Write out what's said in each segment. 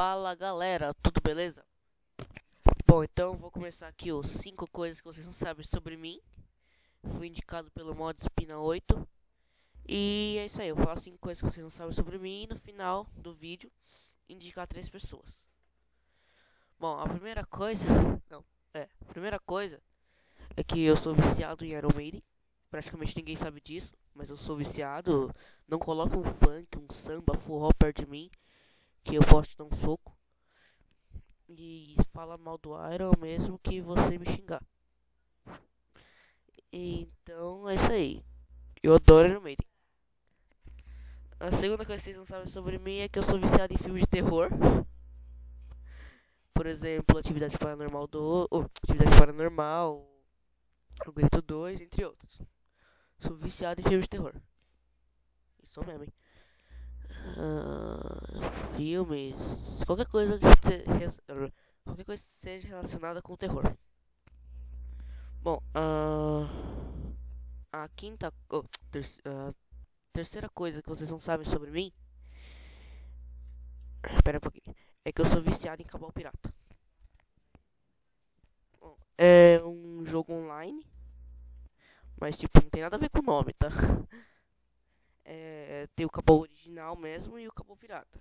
Fala galera, tudo beleza? Bom, então vou começar aqui os 5 coisas que vocês não sabem sobre mim. Fui indicado pelo mod Spina 8. E é isso aí, eu vou falar 5 coisas que vocês não sabem sobre mim e no final do vídeo indicar 3 pessoas. Bom, a primeira coisa. Não, é. A primeira coisa é que eu sou viciado em Iron Maiden. Praticamente ninguém sabe disso, mas eu sou viciado. Não coloque um funk, um samba, forró perto de mim que eu posso dar um soco. E fala mal do Iron mesmo que você me xingar. Então é isso aí. Eu adoro Iron Maiden. A segunda coisa que vocês não sabem sobre mim é que eu sou viciado em filmes de terror. Por exemplo, Atividade Paranormal do. Oh, Atividade Paranormal. O Grito 2, entre outros. Sou viciado em filmes de terror. Isso mesmo, hein? Uh, filmes, qualquer coisa que te, qualquer coisa que seja relacionada com terror. Bom, uh, a quinta, oh, ter, uh, terceira coisa que vocês não sabem sobre mim, espera um pouquinho, é que eu sou viciado em Cabal Pirata. Bom, é um jogo online, mas tipo não tem nada a ver com o nome, tá? É, tem o cabo original mesmo e o cabo pirata.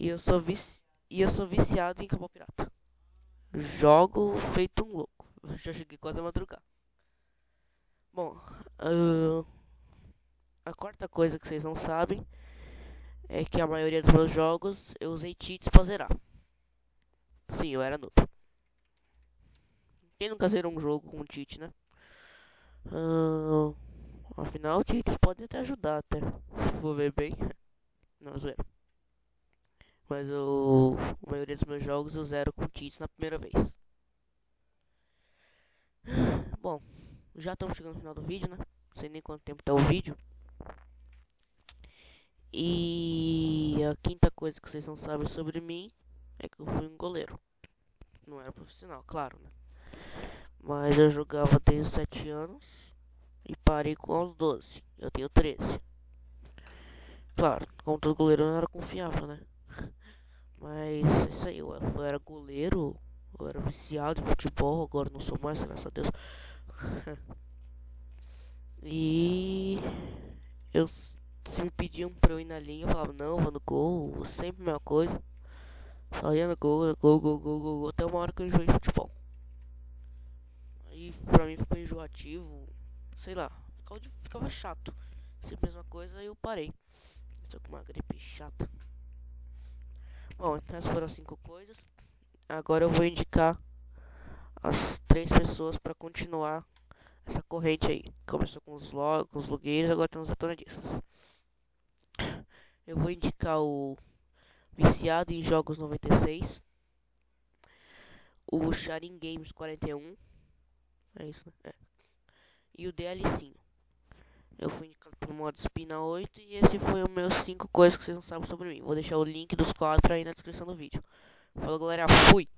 E eu sou vici e eu sou viciado em cabo pirata. Jogo feito um louco. Já cheguei quase a madrugar. Bom, uh, a quarta coisa que vocês não sabem é que a maioria dos meus jogos eu usei cheats pra zerar. Sim, eu era noob. Quem nunca zerou um jogo com cheat, né? Uh, Afinal, cheats podem até ajudar, até. Se for ver bem. Não, zoeira. Mas eu, a maioria dos meus jogos eu zero com cheats na primeira vez. Bom, já estamos chegando no final do vídeo, né? Não sei nem quanto tempo tá o vídeo. E a quinta coisa que vocês não sabem sobre mim é que eu fui um goleiro. Não era profissional, claro, né? Mas eu jogava desde os 7 anos parei com os 12. Eu tenho 13. Claro, como todo goleiro eu não era confiável, né? Mas é isso aí, eu, era goleiro, eu era viciado em futebol, agora não sou mais, graças a Deus. e eu se me pediam pra eu ir na linha, eu falava, não, vou no gol, sempre a mesma coisa. Só ia no gol, gol, gol, gol, gol, até uma hora que eu enjoei de futebol. Aí pra mim ficou enjoativo, sei lá, ficava, ficava chato. Sempre a mesma coisa eu parei. Estou com uma gripe chata. Bom, então essas foram as cinco coisas. Agora eu vou indicar as três pessoas para continuar essa corrente aí. Começou com os, log, com os logueiros, agora tem os atonadistas. Eu vou indicar o Viciado em Jogos 96, o Sharin Games 41. É isso, né? É e o DL5. Eu fui indicado pelo modo Spina 8 e esse foi o meu 5 coisas que vocês não sabem sobre mim. Vou deixar o link dos quatro aí na descrição do vídeo. Falou galera, fui!